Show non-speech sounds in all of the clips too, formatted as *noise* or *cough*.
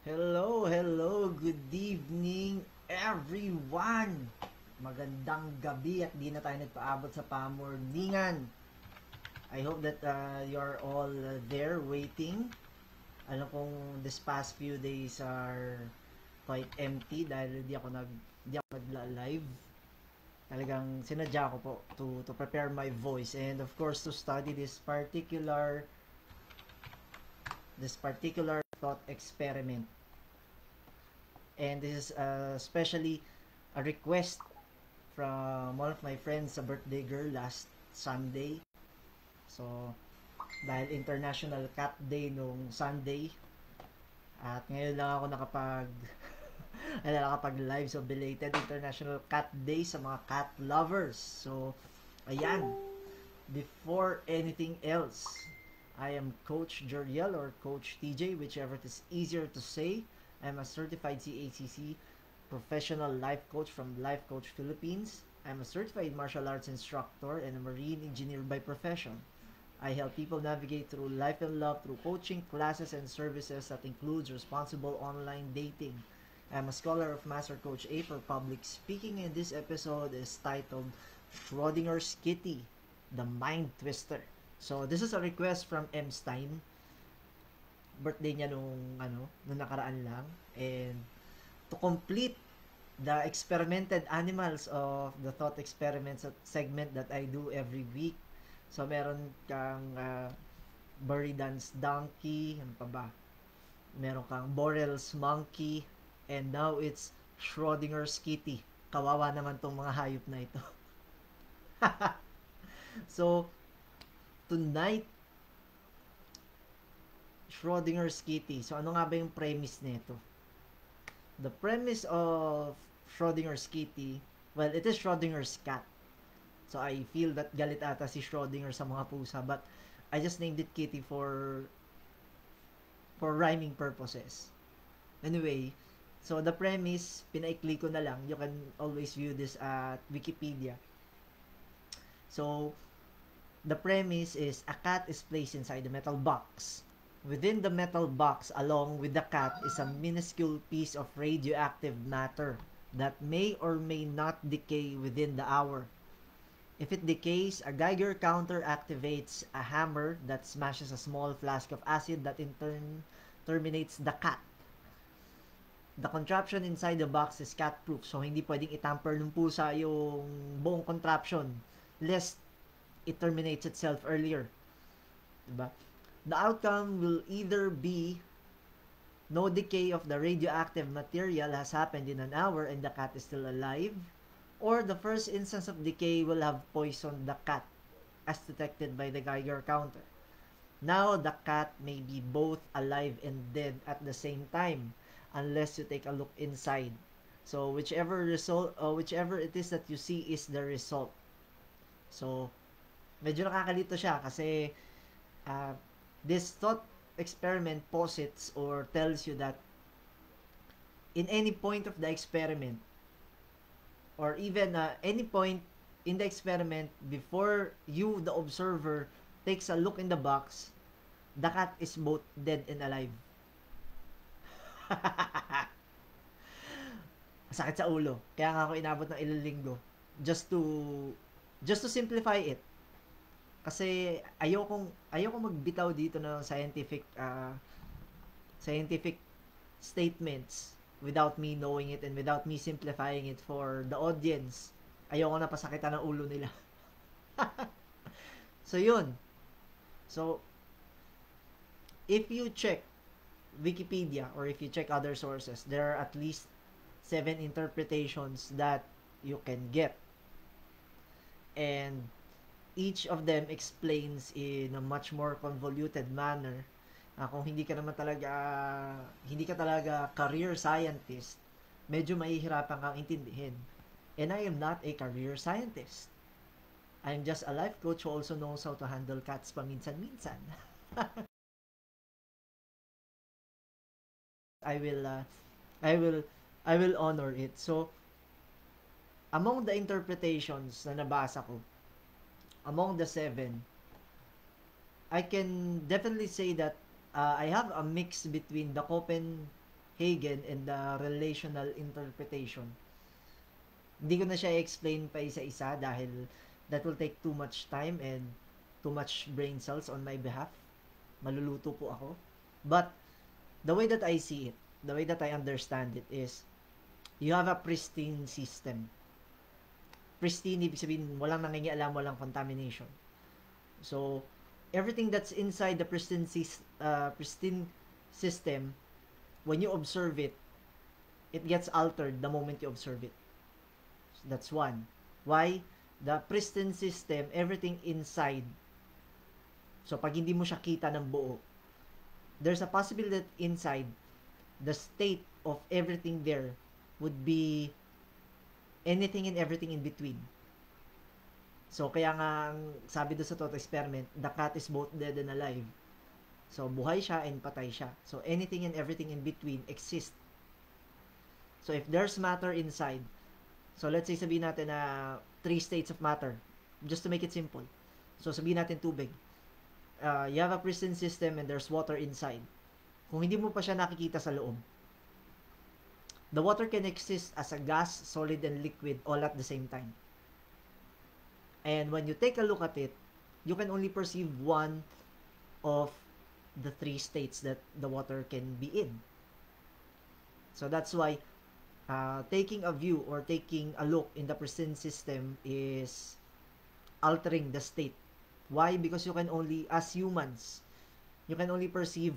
Hello, hello, good evening everyone! Magandang gabi at di na tayo nagpaabot sa pamorningan. I hope that uh, you're all uh, there waiting. Alam kong this past few days are quite empty dahil di ako nag di ako nagla-live. Talagang sinadya ko po to to prepare my voice and of course to study this particular this particular thought experiment. And this is uh, especially a request from one of my friends sa birthday girl last Sunday. So, dahil International Cat Day nung Sunday, at ngayon lang ako nakapag *laughs* nakapag live so belated International Cat Day sa mga cat lovers. So, ayan. Before anything else, I am Coach Joriel or Coach TJ, whichever it is easier to say. I'm a certified CACC professional life coach from Life Coach Philippines. I'm a certified martial arts instructor and a marine engineer by profession. I help people navigate through life and love through coaching, classes, and services that includes responsible online dating. I'm a scholar of Master Coach A for public speaking, and this episode is titled Schrodinger's Kitty, the Mind Twister. So, this is a request from M. Stein. Birthday niya nung, ano, nung nakaraan lang. And, to complete the experimented animals of the thought experiments segment that I do every week. So, meron kang uh, Buridan's donkey, ano pa ba? Meron kang Borel's monkey, and now it's Schrodinger's kitty. Kawawa naman tong mga hayop na ito. *laughs* so, tonight, Schrodinger's kitty. So, ano nga ba yung premise nito? The premise of Schrodinger's kitty, well, it is Schrodinger's cat. So, I feel that galit ata si Schrodinger sa mga pusa. But, I just named it kitty for for rhyming purposes. Anyway, so the premise, pinaikli ko na lang. You can always view this at Wikipedia. So, the premise is a cat is placed inside a metal box. Within the metal box, along with the cat, is a minuscule piece of radioactive matter that may or may not decay within the hour. If it decays, a Geiger counter activates a hammer that smashes a small flask of acid that in turn terminates the cat. The contraption inside the box is cat-proof, so hindi pwedeng itamper ng pusa yung buong contraption lest it terminates itself earlier. Diba? The outcome will either be no decay of the radioactive material has happened in an hour and the cat is still alive, or the first instance of decay will have poisoned the cat as detected by the Geiger counter. Now, the cat may be both alive and dead at the same time unless you take a look inside. So, whichever result, uh, whichever it is that you see is the result. So, medyo nakakalito siya kasi uh, this thought experiment posits or tells you that in any point of the experiment or even uh, any point in the experiment before you the observer takes a look in the box the cat is both dead and alive. *laughs* Sakit sa ulo. Kaya nga ako inabot ng ilang linggo just to just to simplify it kasi ayokong ayoko magbitaw dito ng scientific uh, scientific statements without me knowing it and without me simplifying it for the audience. Ayoko na pasakitan ng ulo nila. *laughs* so yun. So if you check Wikipedia or if you check other sources, there are at least seven interpretations that you can get. And each of them explains in a much more convoluted manner. Uh, kung hindi ka naman talaga hindi ka talaga career scientist, medyo mahihirapan kang intindihin. And I am not a career scientist. I'm just a life coach who also knows how to handle cats paminsan-minsan. *laughs* I will uh, I will I will honor it. So among the interpretations na nabasa ko, among the seven, I can definitely say that uh, I have a mix between the Copenhagen Hagen and the relational interpretation. Hindi ko na siya explain pa isa-isa dahil that will take too much time and too much brain cells on my behalf. Maluluto po ako. But the way that I see it, the way that I understand it is you have a pristine system. Pristine, ibig sabihin, walang nangingialam, walang contamination. So, everything that's inside the pristine, uh, pristine system, when you observe it, it gets altered the moment you observe it. So that's one. Why? The pristine system, everything inside. So, pag hindi mo siya kita ng buo, there's a possibility that inside, the state of everything there would be anything and everything in between. So, kaya nga, sabi doon sa thought experiment, the cat is both dead and alive. So, buhay siya and patay siya. So, anything and everything in between exist. So, if there's matter inside, so let's say sabihin natin na three states of matter, just to make it simple. So, sabihin natin tubig. Uh, you have a pristine system and there's water inside. Kung hindi mo pa siya nakikita sa loob, the water can exist as a gas, solid, and liquid all at the same time. And when you take a look at it, you can only perceive one of the three states that the water can be in. So that's why uh, taking a view or taking a look in the pristine system is altering the state. Why? Because you can only, as humans, you can only perceive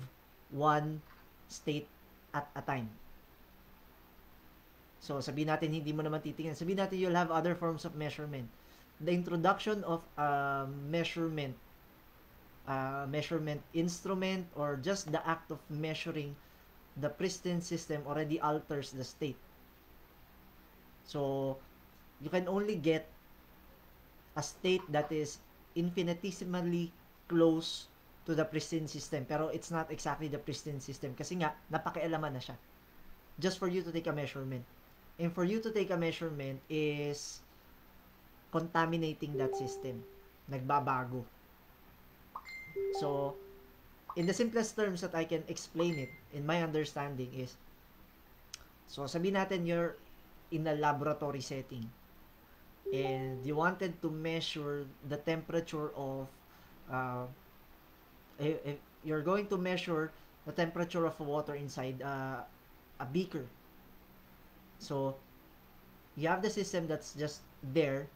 one state at a time. So, sabihin natin, hindi mo naman titingnan. Sabihin natin, you'll have other forms of measurement the introduction of a measurement uh, measurement instrument or just the act of measuring the pristine system already alters the state. So, you can only get a state that is infinitesimally close to the pristine system. Pero it's not exactly the pristine system kasi nga, napakialaman na siya. Just for you to take a measurement. And for you to take a measurement is contaminating that system. Nagbabago. So, in the simplest terms that I can explain it, in my understanding is, so sabi natin you're in a laboratory setting and you wanted to measure the temperature of uh, if, if you're going to measure the temperature of water inside uh, a beaker so you have the system that's just there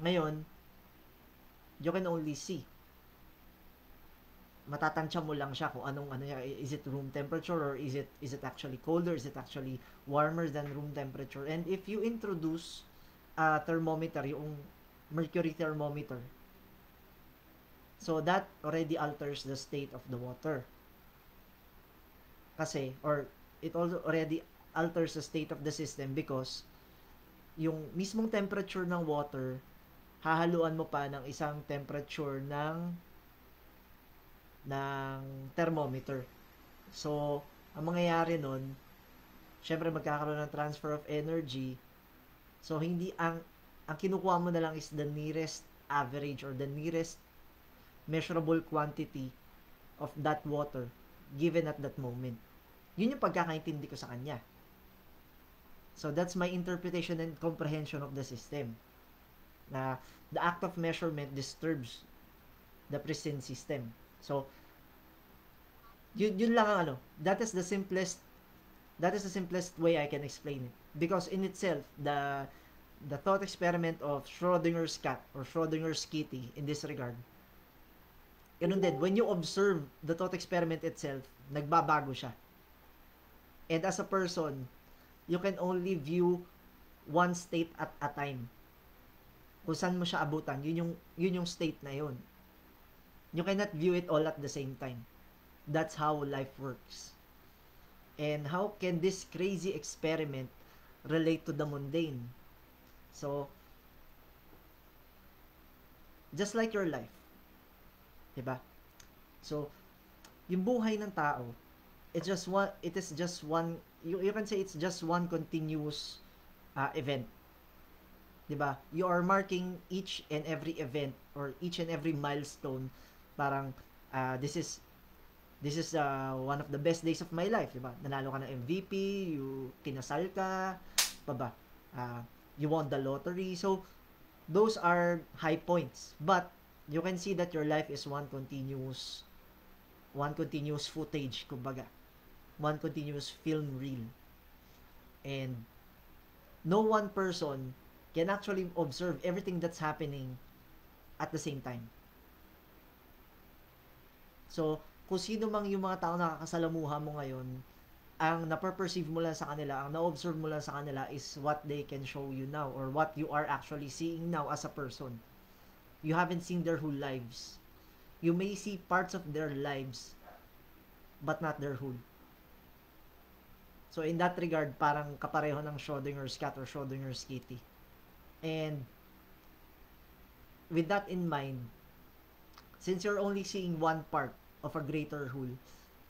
ngayon, you can only see. Matatansya mo lang siya kung anong ano is it room temperature or is it is it actually colder, is it actually warmer than room temperature. And if you introduce a thermometer, yung mercury thermometer, so that already alters the state of the water. Kasi, or it also already alters the state of the system because yung mismong temperature ng water hahaluan mo pa ng isang temperature ng ng thermometer. So, ang mangyayari nun, syempre magkakaroon ng transfer of energy. So, hindi ang ang kinukuha mo na lang is the nearest average or the nearest measurable quantity of that water given at that moment. Yun yung pagkakaintindi ko sa kanya. So, that's my interpretation and comprehension of the system na the act of measurement disturbs the pristine system. So, yun, yun lang ang ano. That is the simplest that is the simplest way I can explain it. Because in itself, the the thought experiment of Schrodinger's cat or Schrodinger's kitty in this regard, ganun din, when you observe the thought experiment itself, nagbabago siya. And as a person, you can only view one state at a time kung saan mo siya abutan, yun yung, yun yung state na yun. You cannot view it all at the same time. That's how life works. And how can this crazy experiment relate to the mundane? So, just like your life. Diba? So, yung buhay ng tao, it's just one, it is just one, you, you can say it's just one continuous uh, event 'di ba? You are marking each and every event or each and every milestone parang uh, this is this is uh, one of the best days of my life, di ba? Nanalo ka ng MVP, you kinasal ka, pa ba? Uh, you won the lottery. So, those are high points. But, you can see that your life is one continuous one continuous footage, kumbaga. One continuous film reel. And, no one person can actually observe everything that's happening at the same time. So, kung sino mang yung mga tao nakakasalamuha mo ngayon, ang na-perceive mo lang sa kanila, ang na-observe mo lang sa kanila is what they can show you now or what you are actually seeing now as a person. You haven't seen their whole lives. You may see parts of their lives but not their whole. So in that regard, parang kapareho ng Schrodinger's cat or Schrodinger's kitty. And with that in mind, since you're only seeing one part of a greater whole,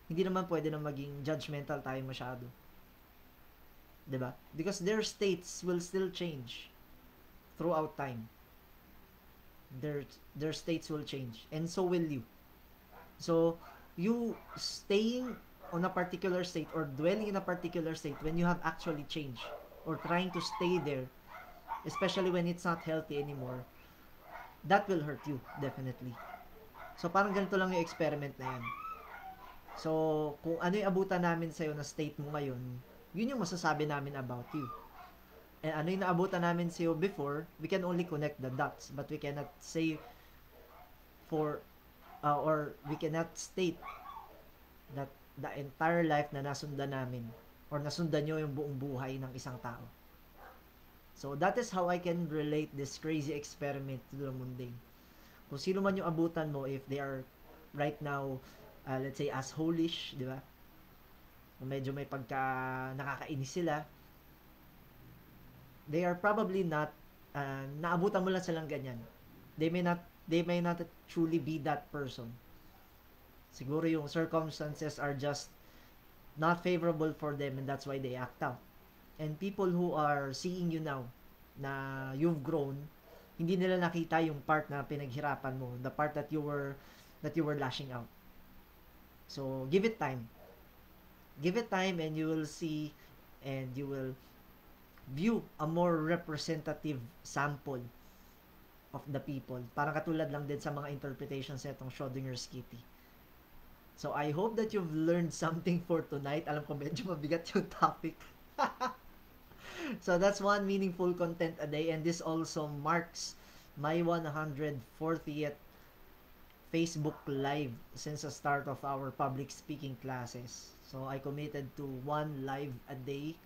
hindi naman pwede na maging judgmental tayo masyado. ba? Because their states will still change throughout time. Their their states will change and so will you. So, you staying on a particular state or dwelling in a particular state when you have actually changed or trying to stay there, especially when it's not healthy anymore, that will hurt you, definitely. So, parang ganito lang yung experiment na yan. So, kung ano yung abutan namin sa'yo na state mo ngayon, yun yung masasabi namin about you. And ano yung naabutan namin sa'yo before, we can only connect the dots, but we cannot say for, uh, or we cannot state that the entire life na nasundan namin or nasundan nyo yung buong buhay ng isang tao. So, that is how I can relate this crazy experiment to the mundane. Kung sino man yung abutan mo if they are right now uh, let's say as holish di ba? Medyo may pagka nakakainis sila they are probably not uh, naabutan mo lang silang ganyan. They may not they may not truly be that person siguro yung circumstances are just not favorable for them and that's why they act out and people who are seeing you now na you've grown hindi nila nakita yung part na pinaghirapan mo, the part that you were that you were lashing out. So, give it time. Give it time and you will see and you will view a more representative sample of the people. Parang katulad lang din sa mga interpretations nitong Schrodinger's kitty. So, I hope that you've learned something for tonight. Alam ko medyo mabigat yung topic. *laughs* so that's one meaningful content a day and this also marks my 140th Facebook live since the start of our public speaking classes. So I committed to one live a day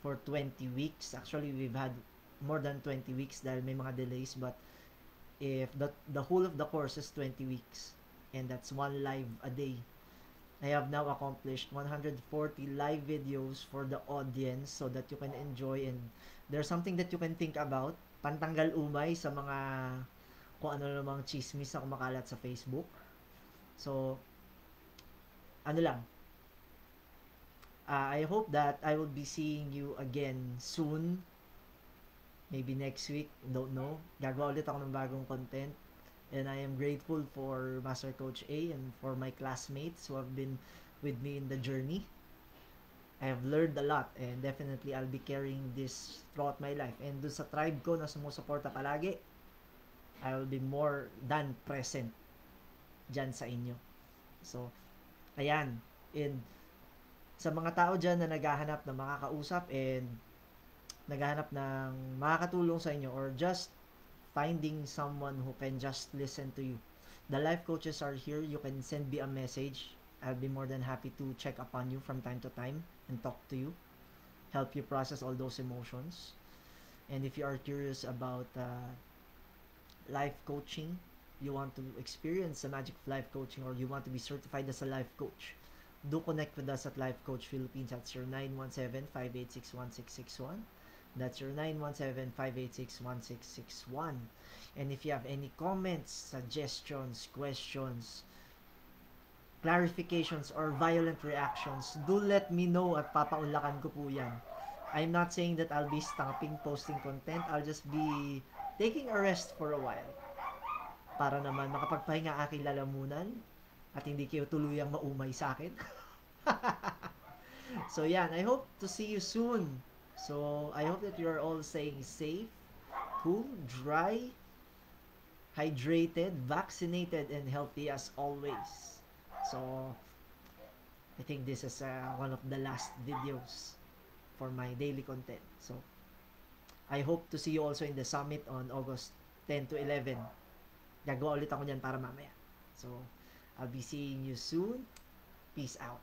for 20 weeks. Actually, we've had more than 20 weeks dahil may mga delays but if the the whole of the course is 20 weeks and that's one live a day I have now accomplished 140 live videos for the audience so that you can enjoy and there's something that you can think about. Pantanggal umay sa mga kung ano namang chismis na kumakalat sa Facebook. So, ano lang. Uh, I hope that I will be seeing you again soon. Maybe next week. Don't know. Gagawa ulit ako ng bagong content. And I am grateful for Master Coach A and for my classmates who have been with me in the journey. I have learned a lot and definitely I'll be carrying this throughout my life. And dun sa tribe ko na sumusuporta palagi, I will be more than present dyan sa inyo. So, ayan. And sa mga tao dyan na naghahanap ng makakausap and naghahanap ng makakatulong sa inyo or just finding someone who can just listen to you. The life coaches are here. You can send me a message. I'll be more than happy to check upon you from time to time and talk to you, help you process all those emotions. And if you are curious about uh, life coaching, you want to experience the magic of life coaching, or you want to be certified as a life coach, do connect with us at Life Coach Philippines at 0917 586 1661 That's your 917-586-1661. And if you have any comments, suggestions, questions, clarifications, or violent reactions, do let me know at papaunlakan ko po yan. I'm not saying that I'll be stopping posting content. I'll just be taking a rest for a while. Para naman makapagpahinga aking lalamunan at hindi kayo tuluyang maumay sa akin. *laughs* so yan, I hope to see you soon. So I hope that you are all staying safe, cool, dry, hydrated, vaccinated, and healthy as always. So I think this is uh, one of the last videos for my daily content. So I hope to see you also in the summit on August 10 to 11. Gagawa ulit ako niyan para mamaya. So, I'll be seeing you soon. Peace out.